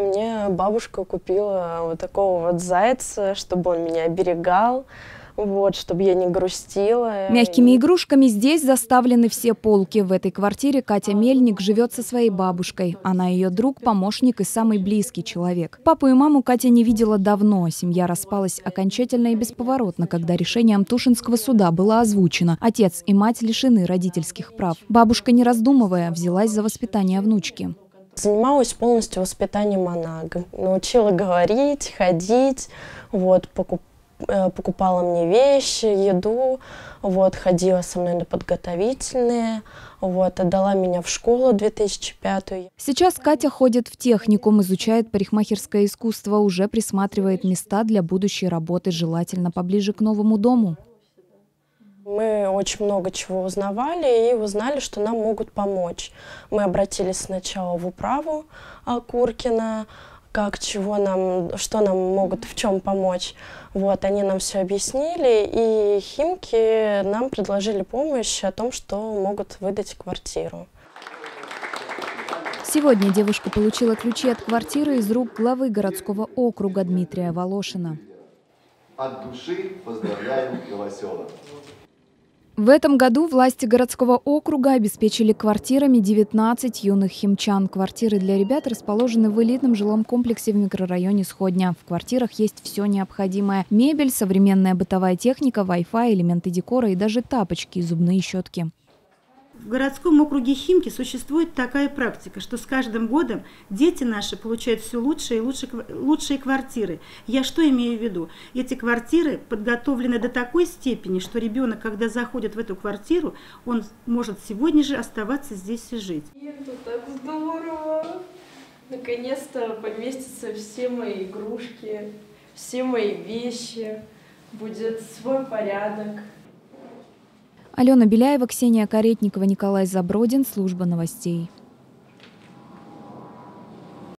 Мне бабушка купила вот такого вот зайца, чтобы он меня оберегал вот, чтобы я не грустила. Мягкими игрушками здесь заставлены все полки. В этой квартире Катя Мельник живет со своей бабушкой. Она ее друг, помощник и самый близкий человек. Папу и маму Катя не видела давно. Семья распалась окончательно и бесповоротно, когда решением Тушинского суда было озвучено. Отец и мать лишены родительских прав. Бабушка, не раздумывая, взялась за воспитание внучки. Занималась полностью воспитанием Анага. Научила говорить, ходить, вот, покупать Э, покупала мне вещи, еду, вот, ходила со мной на подготовительные, вот, отдала меня в школу 2005. Сейчас Катя ходит в техникум, изучает парикмахерское искусство, уже присматривает места для будущей работы, желательно поближе к новому дому. Мы очень много чего узнавали и узнали, что нам могут помочь. Мы обратились сначала в управу Куркина, как, чего нам, что нам могут, в чем помочь. Вот, они нам все объяснили, и химки нам предложили помощь о том, что могут выдать квартиру. Сегодня девушка получила ключи от квартиры из рук главы городского округа Дмитрия Волошина. От души поздравляем Новосела. В этом году власти городского округа обеспечили квартирами 19 юных химчан. Квартиры для ребят расположены в элитном жилом комплексе в микрорайоне Сходня. В квартирах есть все необходимое. Мебель, современная бытовая техника, Wi-Fi, элементы декора и даже тапочки и зубные щетки. В городском округе Химки существует такая практика, что с каждым годом дети наши получают все лучшие и лучшие, лучшие квартиры. Я что имею в виду? Эти квартиры подготовлены до такой степени, что ребенок, когда заходит в эту квартиру, он может сегодня же оставаться здесь и жить. Это так здорово! Наконец-то поместятся все мои игрушки, все мои вещи, будет свой порядок. Алена Беляева, Ксения Каретникова, Николай Забродин. Служба новостей.